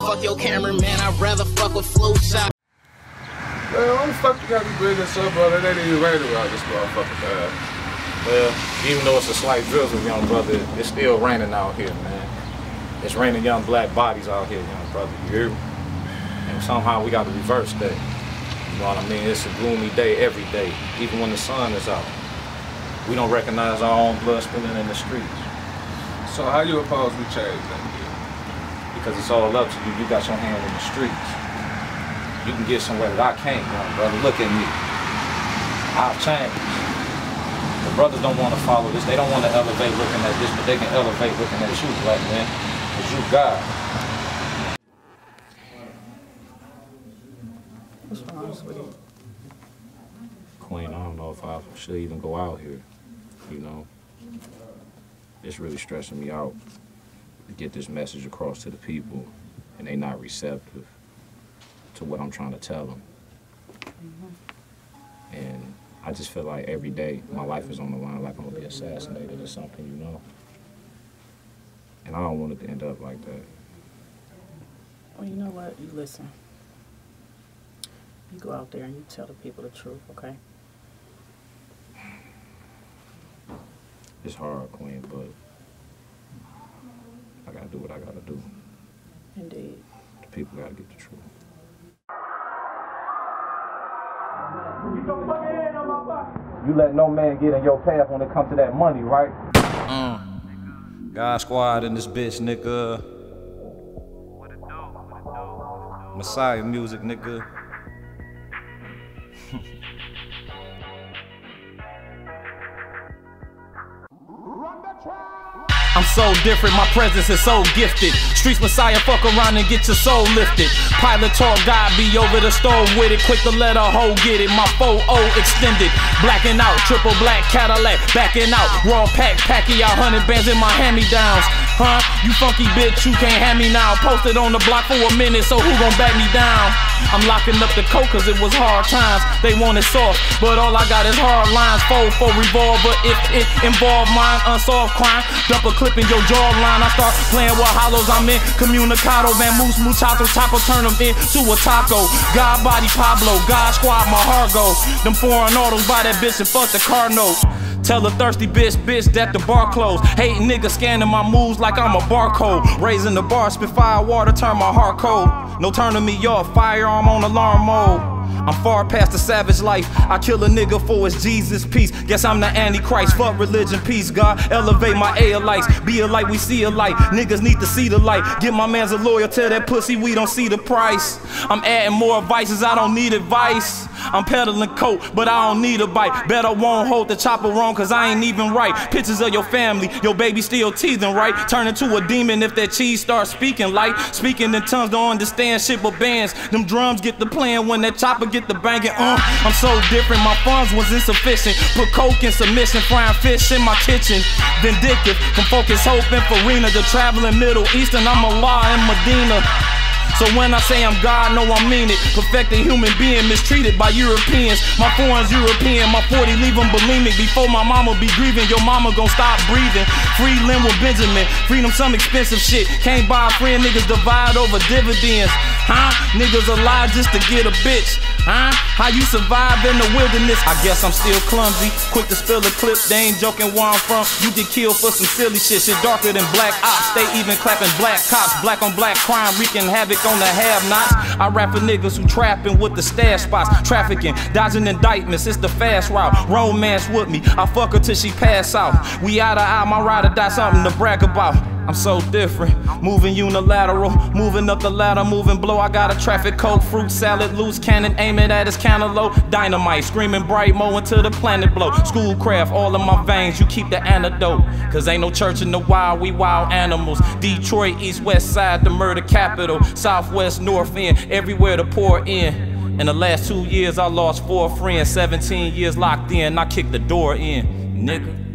Fuck your cameraman, I'd rather fuck with Flu Shot. Man, why the fuck you got me bringing this up, brother? It ain't even raining around this motherfucker, man. Well, even though it's a slight drizzle, young brother, it's still raining out here, man. It's raining young black bodies out here, young brother. You hear me? And somehow we got to reverse that. You know what I mean? It's a gloomy day every day, even when the sun is out. We don't recognize our own blood spilling in the streets So how you oppose we change that? Because it's all up to you. You got your hand in the streets. You can get somewhere that I can't, young brother. Look at me. I've changed. The brothers don't want to follow this. They don't want to elevate looking at this, but they can elevate looking at you, black man. Because you God. What's wrong, sweetie? Queen, I don't know if I should even go out here. You know, it's really stressing me out to get this message across to the people, and they're not receptive to what I'm trying to tell them. Mm-hmm. And I just feel like every day my life is on the line, like I'm gonna be assassinated or something, you know. And I don't want it to end up like that. Well, you know what? You listen. You go out there and you tell the people the truth, okay? It's hard, Queen, but do what I gotta do. Indeed. The people gotta get the truth. You let no man get in your path when it comes to that money, right? Mm. God squad in this bitch, nigga. Messiah music, nigga. I'm so different, my presence is so gifted. Streets Messiah, fuck around and get your soul lifted. Pilot talk, God be over the stove with it. Quick to let a hoe get it. My 4 O extended. Blacking out, triple black Cadillac. Backing out, raw pack, packy out, 100 bands in my hand me downs. Huh? You funky bitch, you can't have me now. Posted on the block for a minute, so who gon' back me down? I'm locking up the coke cause it was hard times. They want it soft, but all I got is hard lines. Fold for revolver if it involve mine. Unsolved crime. Dump a clip your jawline. I start playing with hollows. I'm in communicado. Van Moose, muchacho, taco, turn them into a taco. God body Pablo, God squad, my heart go. Them foreign autos buy that bitch and fuck the car note. Tell a thirsty bitch, bitch, that the bar closed. Hate nigga scanning my moves like I'm a barcode. Raising the bar, spit fire water, turn my heart cold. No turning me off, firearm on alarm mode. I'm far past the savage life. I kill a nigga for his Jesus peace. Guess I'm the Antichrist. Fuck religion, peace, God. Elevate my air lights. Be a light, we see a light. Niggas need to see the light. Get my man's a lawyer, tell that pussy we don't see the price. I'm adding more vices, I don't need advice. I'm peddling coke, but I don't need a bite. Bet I won't hold the chopper wrong, cause I ain't even right. Pictures of your family, your baby still teething, right? Turn into a demon if that cheese starts speaking like speaking in tongues, don't understand shit but bands. Them drums get the playing when that chopper get the banging. Uh, I'm so different, my funds was insufficient. Put coke in submission, frying fish in my kitchen. Vindictive, from focus hope and Farina to traveling Middle Eastern. I'm a law in Medina. So when I say I'm God, no, I mean it. Perfected human being mistreated by Europeans. My foreign's European, my 40 leave them bulimic. Before my mama be grieving, your mama gon' stop breathing. Free Linwood Benjamin, freedom some expensive shit. Can't buy a friend, niggas divide over dividends. Huh? Niggas alive just to get a bitch. Huh? How you survive in the wilderness? I guess I'm still clumsy. Quick to spill a clip, they ain't joking where I'm from. You get killed for some silly shit. Shit darker than black ops. They even clapping black cops. Black on black crime, wreaking havoc on the have-nots. I rap for niggas who trapping with the stash spots. Trafficking, dodging indictments, it's the fast route. Romance with me, I fuck her till she pass out. We eye to eye, my ride or die, something to brag about. I'm so different, moving unilateral, moving up the ladder, moving blow. I got a traffic code, fruit salad, loose cannon, aim it at his cantaloupe. Dynamite, screaming bright, mo until the planet blow. Schoolcraft, all in my veins, you keep the antidote. Cause ain't no church in the wild, we wild animals. Detroit, east, west side, the murder capital. Southwest, north end, everywhere to pour in. In the last two years, I lost four friends, 17 years locked in, I kicked the door in, nigga.